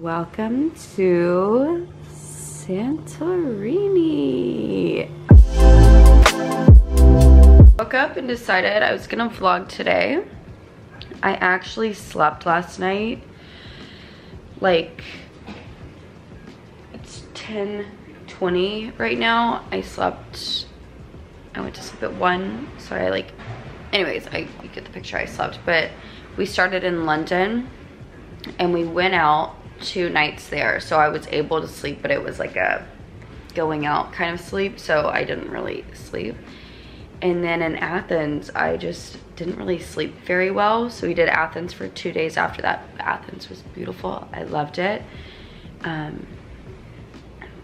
Welcome to Santorini. Woke up and decided I was gonna vlog today. I actually slept last night. Like, it's 10:20 right now. I slept, I went to sleep at one. So I like, anyways, I you get the picture, I slept. But we started in London and we went out two nights there. So I was able to sleep, but it was like a going out kind of sleep. So I didn't really sleep. And then in Athens, I just didn't really sleep very well. So we did Athens for two days after that. Athens was beautiful. I loved it. Um,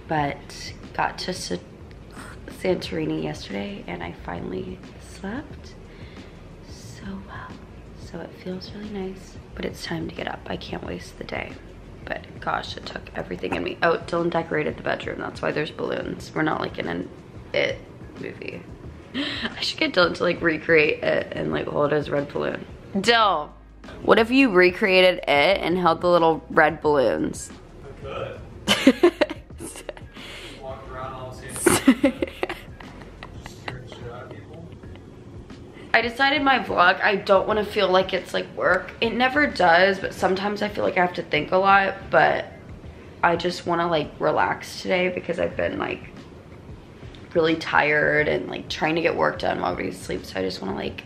but got to Sa Santorini yesterday and I finally slept so well. So it feels really nice, but it's time to get up. I can't waste the day. But gosh, it took everything in me. Oh, Dylan decorated the bedroom. That's why there's balloons. We're not like in an It movie. I should get Dylan to like recreate it and like hold his red balloon. Dill, what if you recreated it and held the little red balloons? I could. Walk around all the I decided my vlog, I don't want to feel like it's like work. It never does, but sometimes I feel like I have to think a lot, but I just want to like relax today because I've been like really tired and like trying to get work done while we sleep. So I just want to like,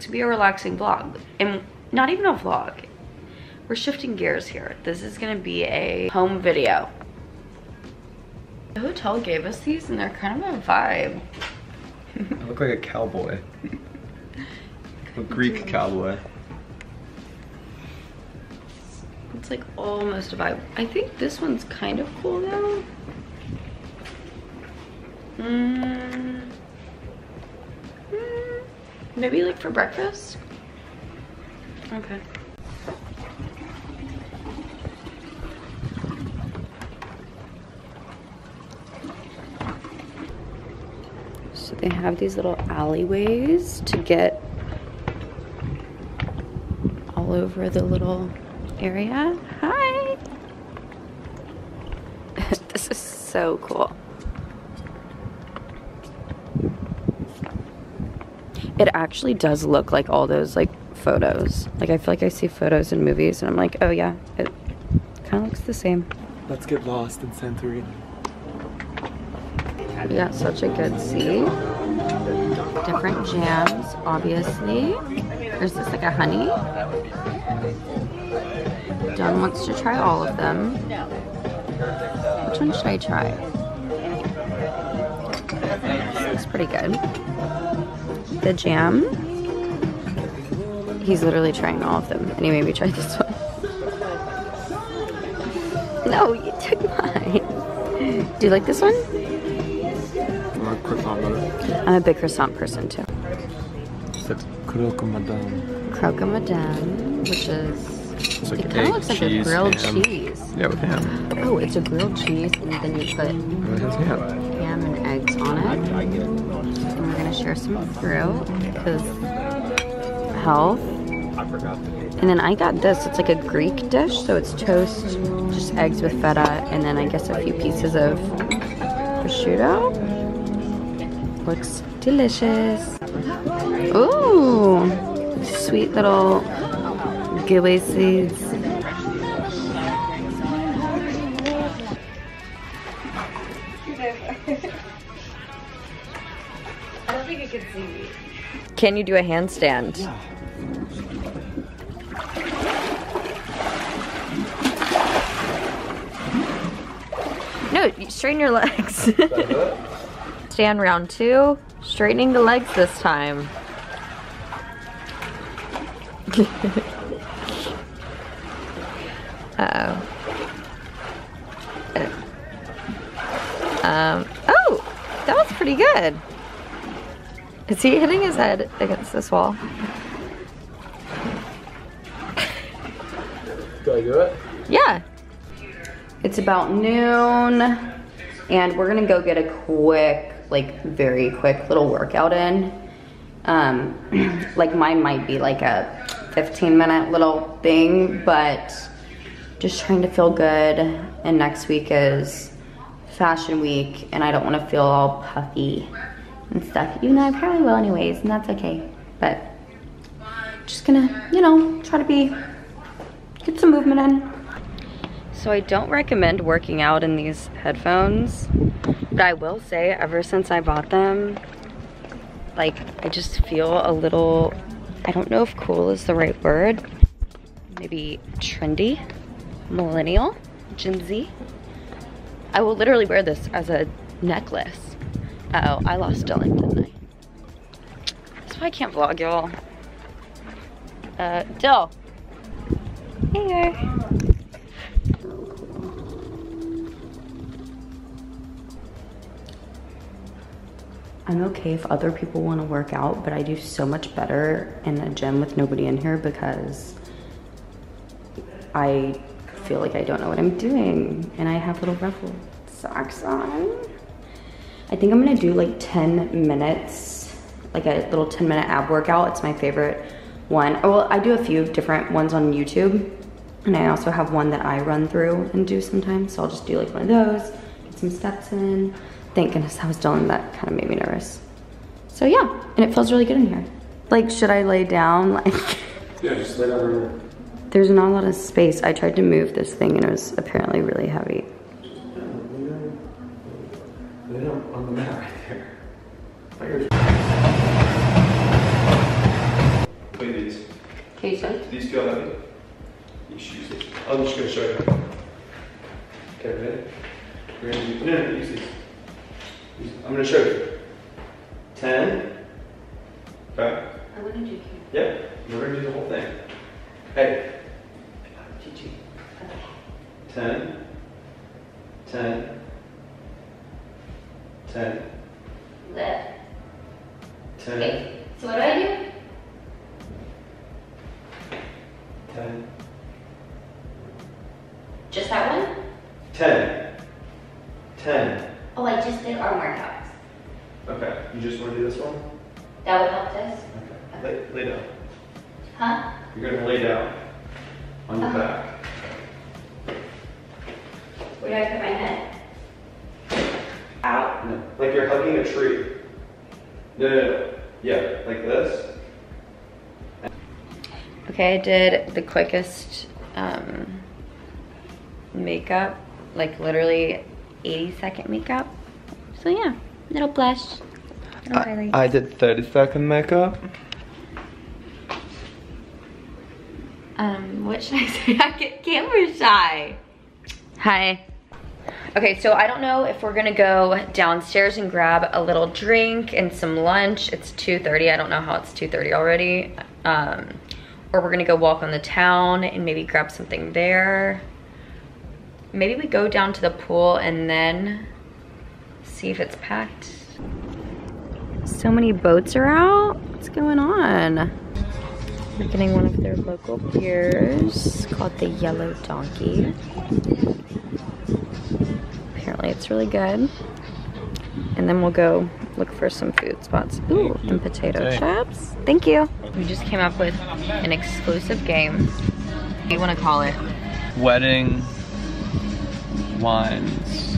to be a relaxing vlog and not even a vlog. We're shifting gears here. This is gonna be a home video. The hotel gave us these and they're kind of a vibe. I look like a cowboy. A Greek cowboy. It's like almost a vibe. I think this one's kind of cool though. Mm. Mm. Maybe like for breakfast? Okay. So they have these little alleyways to get all over the little area. Hi! this is so cool. It actually does look like all those like photos. Like I feel like I see photos in movies and I'm like, oh yeah, it kind of looks the same. Let's get lost in Santorini. Yeah, such a good seat. Different jams, obviously. There's this like a honey. Don wants to try all of them. Which one should I try? Is pretty good. The jam. He's literally trying all of them. And he made me try this one. No, you took mine. Do you like this one? I like croissant butter. I'm a big croissant person too. It's croque madame. Croque madame, which is It's like it kind of looks like a grilled ham. cheese. Yeah, with ham. Oh, it's a grilled cheese, and then you put Oh, it has ham. ham and eggs on it. And we're gonna share some fruit because health. And then I got this. It's like a Greek dish, so it's toast, just eggs with feta, and then I guess a few pieces of prosciutto. Looks delicious. Ooh, sweet little gooey seeds. Can you do a handstand? No, straighten your legs. Stand round two. Straightening the legs this time. Uh oh. Um, oh, that was pretty good. Is he hitting his head against this wall? Do I do it? Yeah. It's about noon, and we're gonna go get a quick, like very quick little workout in. Um, like mine might be like a 15 minute little thing, but just trying to feel good. And next week is fashion week and I don't want to feel all puffy and stuff. Even though I probably will anyways, and that's okay. But just gonna, you know, try to be, get some movement in. So I don't recommend working out in these headphones, but I will say ever since I bought them, like I just feel a little, I don't know if cool is the right word, maybe trendy, millennial, Gen Z. I will literally wear this as a necklace. Uh oh, I lost Dylan, didn't I? That's why I can't vlog, y'all. Uh, Dill. Hey there. I'm okay if other people want to work out, but I do so much better in a gym with nobody in here because I feel like I don't know what I'm doing and I have little ruffle socks on. I think I'm gonna do like 10 minutes, like a little 10 minute ab workout. It's my favorite one. Oh, well, I do a few different ones on YouTube and I also have one that I run through and do sometimes. So I'll just do like one of those, get some steps in. Thank goodness I was done. That kind of made me nervous. So yeah, and it feels really good in here. Like, should I lay down? Like, Yeah, just lay down right there's not a lot of space. I tried to move this thing and it was apparently really heavy. Lay down on the mat right there. Like yours. Look at these. Okay, so these feel heavy? You should use. I'm just gonna show you. Okay, ready? We're gonna do, no, no, use these. I'm gonna show you. Ten. Okay. I want to do Yep. We're gonna do the whole thing. Hey. Gigi. Ten. Ten. Ten. lift. Ten. Okay. So what do I do? Ten. Just that one? Ten. Ten. Oh, I just did arm workouts. Okay. You just want to do this one? That would help this? Okay. Lay, lay down. Huh? You're gonna lay down on your Uh-huh. back. Where do I put my head? Out. No. Like you're hugging a tree. No, no, no. Yeah, like this. Okay, I did the quickest um, makeup, like literally 80 second makeup. So yeah, little blush, little highlight. I did 30 second makeup. Um, what should I say? I get camera shy. Hi. Okay, so I don't know if we're gonna go downstairs and grab a little drink and some lunch. It's 2.30, I don't know how it's 2.30 already. Um, or we're gonna go walk on the town and maybe grab something there. Maybe we go down to the pool and then see if it's packed. So many boats are out. What's going on? We're getting one of their local beers called the Yellow Donkey. Apparently it's really good. And then we'll go look for some food spots. Ooh, and potato chips. Thank you. We just came up with an exclusive game. What do you want to call it? Wedding wines.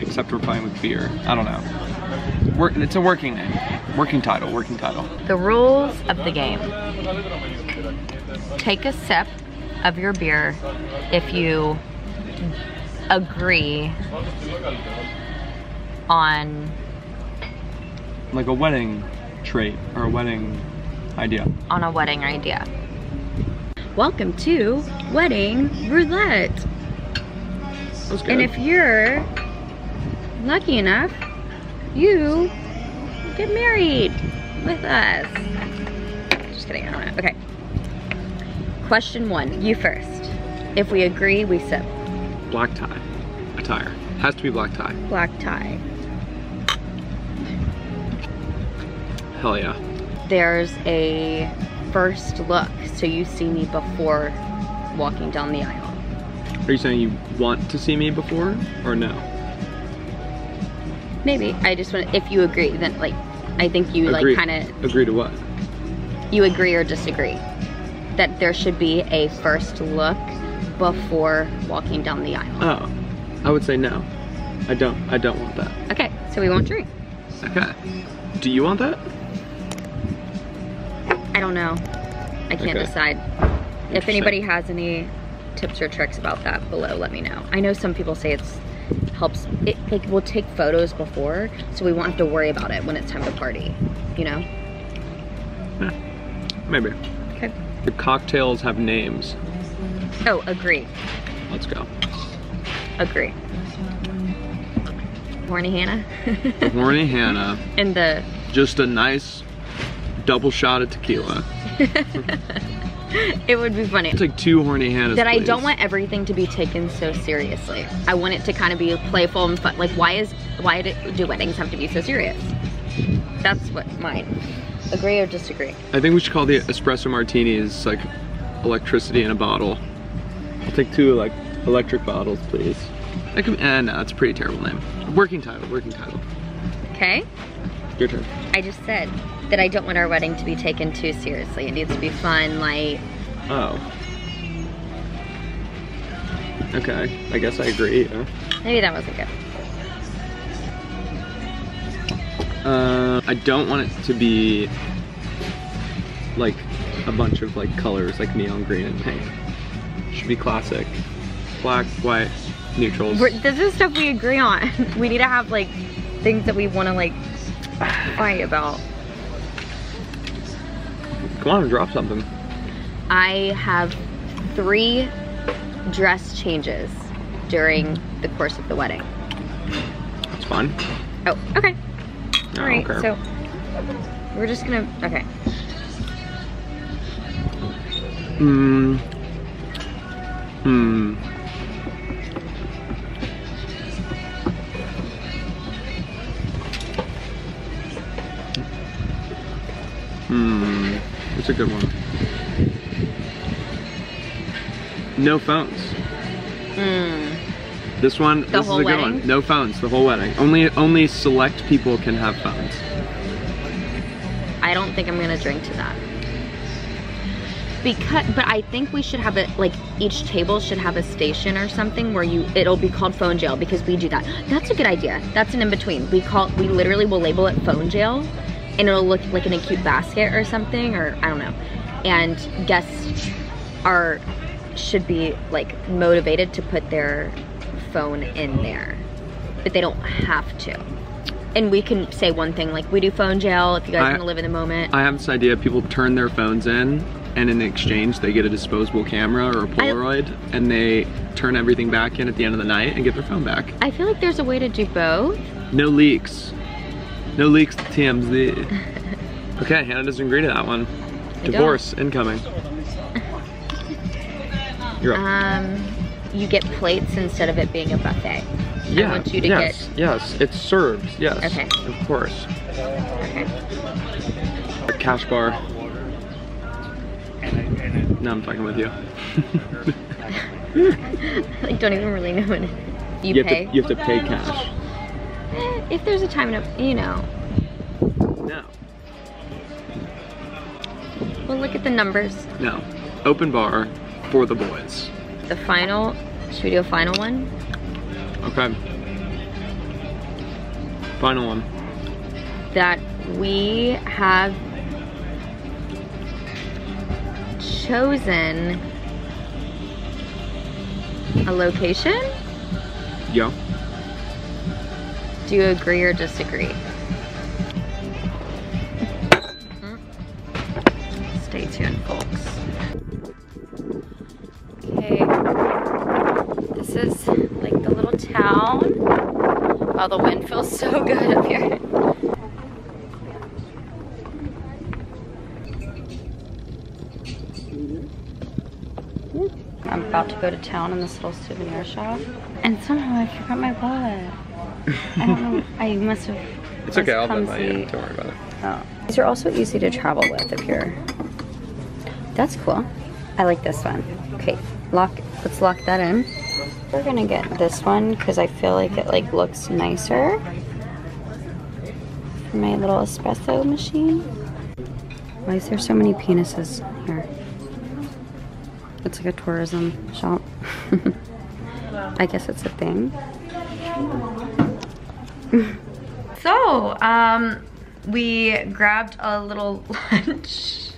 Except we're playing with beer. I don't know. Work, it's a working name. Working title, working title. The rules of the game. Take a sip of your beer if you agree on Like a wedding trait or a wedding idea. on a wedding idea. Welcome to Wedding Roulette. That's good. And if you're lucky enough, you get married with us. Just kidding, I don't know. Okay. Question one, you first. If we agree, we sip. black tie attire. Has to be black tie. Black tie. Hell yeah. There's a first look, so you see me before walking down the aisle. Are you saying you want to see me before or no? Maybe. I just want if you agree, then like I think you Agree- like kind of Agree to what? you agree or disagree that there should be a first look before walking down the aisle. Oh, I would say no. I don't. I don't want that. Okay, so we won't drink. Okay. Do you want that? I don't know. I can't Okay. decide. If anybody has any tips or tricks about that below, let me know. I know some people say it's helps it like we'll take photos before so we won't have to worry about it when it's time to party. You know? Maybe. Okay. The cocktails have names. Oh, agree. Let's go. Agree. Horny Hannah. Horny Hannah. and the Just a nice double shot of tequila. it would be funny. It's like two horny Hannahs. that I don't want everything to be taken so seriously. I want it to kind of be playful and fun. Like, why is why do, do weddings have to be so serious? That's what mine. Agree or disagree? I think we should call the espresso martinis like electricity in a bottle. I'll take two like electric bottles, please. I can, eh, no, it's a pretty terrible name. Working title, working title. Okay. Your turn. I just said that I don't want our wedding to be taken too seriously. It needs to be fun, light. Oh. Okay, I guess I agree. Yeah. Maybe that wasn't good. Uh, I don't want it to be like a bunch of like colors like neon green and pink. Should be classic. Black, white, neutrals. We're, this is stuff we agree on. we need to have like things that we want to like fight about. Come on, drop something. I have three dress changes during the course of the wedding. That's fun. Oh, okay. I All right, so we're just gonna, okay. Hmm. Hmm. Hmm. That's a good one. No phones. Hmm. This one, this is a good wedding? one. No phones, the whole wedding. Only only select people can have phones. I don't think I'm gonna drink to that. Because, but I think we should have it, like, each table should have a station or something where you, it'll be called phone jail because we do that. That's a good idea. That's an in-between. We call, we literally will label it phone jail and it'll look like in a cute basket or something, or I don't know. And guests are, should be, like, motivated to put their phone in there. But they don't have to. And we can say one thing, like, we do phone jail if you guys want to live in the moment. I have this idea: people turn their phones in, and in exchange, they get a disposable camera or a Polaroid, and they turn everything back in at the end of the night and get their phone back. I feel like there's a way to do both. No leaks. No leaks to TMZ. Okay, Hannah doesn't agree to that one. Divorce incoming. You're up. Um, you get plates instead of it being a buffet. yeah. I want you to yes. get. Yes. It's served. Yes. Okay. Of course. Okay. A cash bar. No, I'm fucking with you. I don't even really know what it, you, you pay. Have to, you have to pay cash. If there's a time and a, you know. No. We'll look at the numbers. No. Open bar for the boys. The final. Should we do a final one? Okay. Final one. That we have chosen a location. Yo. Do you agree or disagree? Mm. Stay tuned, folks. Okay, this is like the little town. Wow, the wind feels so good up here. I'm about to go to town in this little souvenir shop, and somehow I forgot my wallet. I don't know. I must have. It's okay, I'll buy you. Don't worry about it. Oh. These are also easy to travel with if you're. That's cool. I like this one. Okay, lock. Let's lock that in. We're gonna get this one because I feel like it like looks nicer. For my little espresso machine. Why is there so many penises here? It's like a tourism shop. I guess it's a thing. so, um, we grabbed a little lunch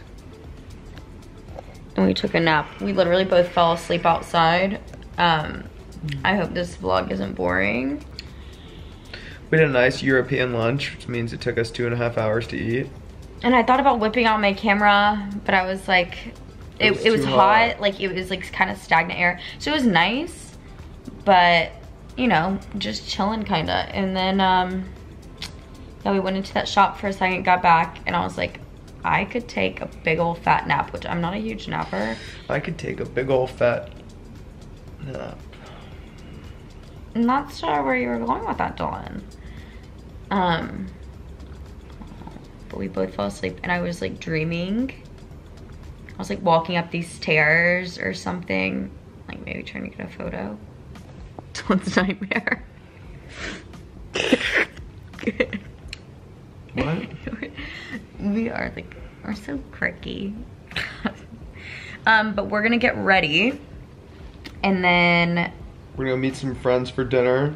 and we took a nap. We literally both fell asleep outside. Um, I hope this vlog isn't boring. We had a nice European lunch, which means it took us two and a half hours to eat. And I thought about whipping out my camera, but I was like, it, It was it was hot. hot. Like it was like kind of stagnant air. So it was nice, but you know, just chilling kinda. And then, um, yeah, we went into that shop for a second, got back, and I was like, I could take a big old fat nap, which I'm not a huge napper. I could take a big old fat nap. I'm not sure where you were going with that, Dylan. Um, but we both fell asleep, and I was like dreaming. I was like walking up these stairs or something, like maybe trying to get a photo. Dylan's nightmare. What? we are like, we're so quirky. um, but we're gonna get ready, and then We're gonna meet some friends for dinner.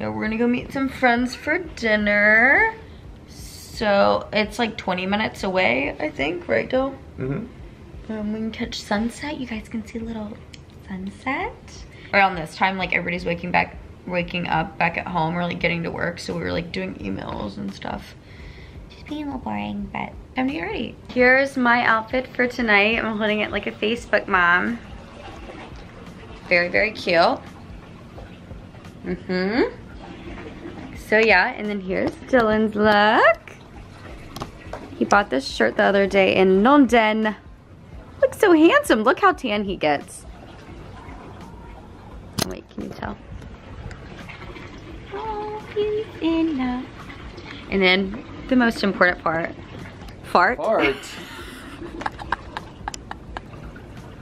Yeah, we're gonna go meet some friends for dinner. So it's like 20 minutes away, I think, right, Dill? Mm-hmm. Um, we can catch sunset. You guys can see a little sunset. Around this time, like everybody's waking back, waking up back at home. We're like getting to work, so we were like doing emails and stuff. Just being a little boring, but to get ready. Here's my outfit for tonight. I'm holding it like a Facebook mom. Very, very cute. Mm-hmm. So yeah, and then here's Dylan's look. He bought this shirt the other day in London. Looks so handsome. Look how tan he gets. Oh, wait, can you tell? Oh, he's in love. And then the most important part. Fart. Art.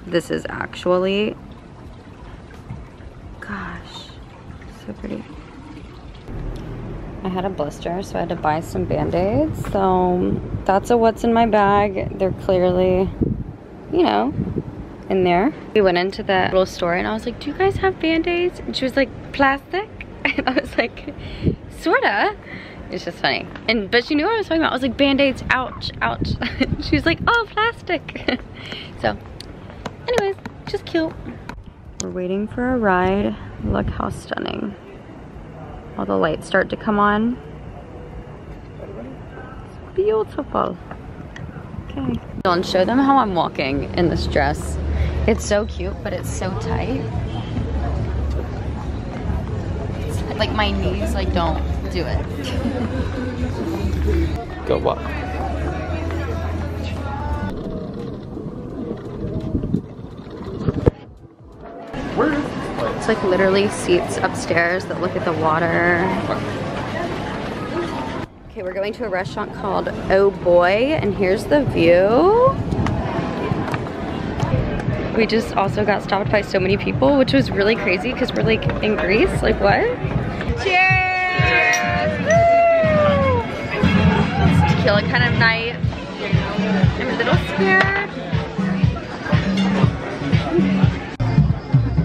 This is actually, gosh, so pretty. I had a blister, so I had to buy some band-aids. So that's a what's in my bag. They're clearly, you know, in there. We went into the little store and I was like, do you guys have band-aids? And she was like, plastic? And I was like, sorta. It's just funny. And but she knew what I was talking about. I was like, band-aids, ouch, ouch. she was like, oh, plastic. so anyways, just cute. We're waiting for a ride. Look how stunning. All the lights start to come on. Beautiful. Okay. Dylan, show them how I'm walking in this dress. It's so cute, but it's so tight. It's like my knees like don't do it. Go walk. It's like literally seats upstairs that look at the water. Okay, we're going to a restaurant called Oh Boy, and here's the view. We just also got stopped by so many people, which was really crazy because we're like in Greece. Like what? Cheers! Tequila kind of night. I'm a little scared.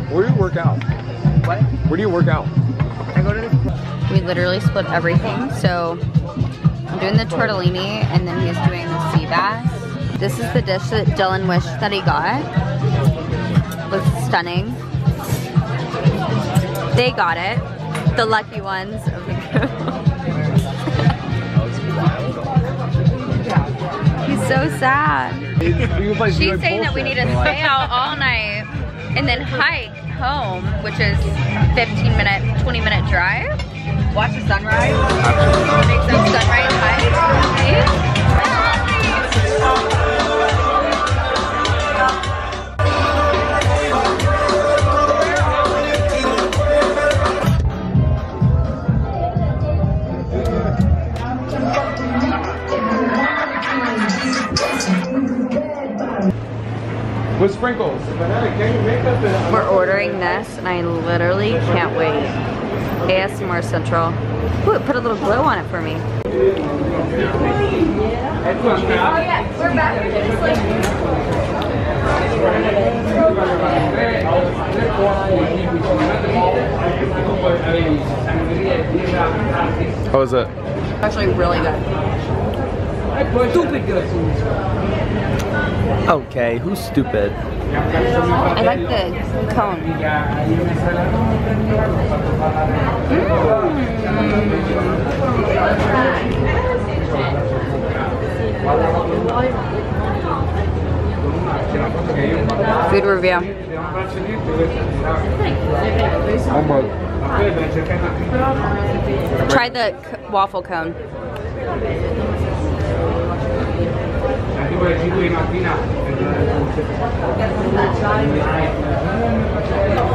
Where do you work out? What? Where do you work out? I go to the. We literally split everything. So I'm doing the tortellini, and then he's doing the sea bass. This is the dish that Dylan wished that he got. It was stunning. They got it. The lucky ones so sad. She's saying that we need to stay out all night and then hike home, which is 15 minute, 20 minute drive. Watch the sunrise. Sprinkles. Banana, can you make up the- We're ordering this, and I literally can't wait. ASMR Central. Ooh, it put a little glow on it for me. Oh yeah, we're back. How was it? Actually really good. Okay, who's stupid? I like the cone. Mm. Food review. Try the c- waffle cone.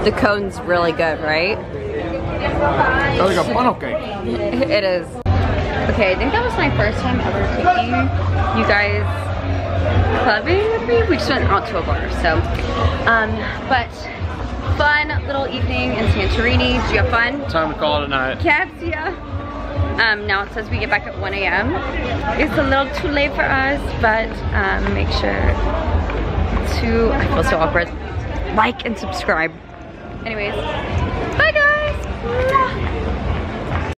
The cone's really good, right? like a funnel cake. it is. Okay, I think that was my first time ever taking you guys clubbing with me. We just went out to a bar, so. Um, but fun little evening in Santorini. Did you have fun? Time to call it a night. Yeah. Um, now it says we get back at 1 a.m. It's a little too late for us, but um, make sure to, I feel so awkward, like and subscribe. Anyways.